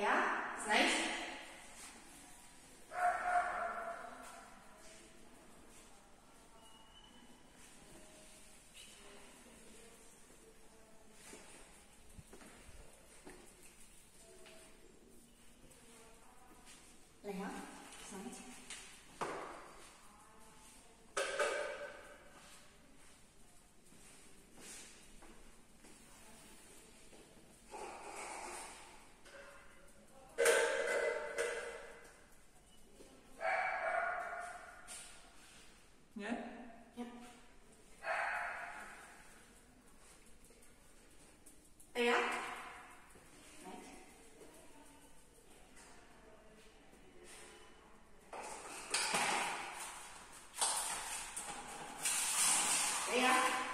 Yeah, It's nice. Nie? Nie. A jak? A?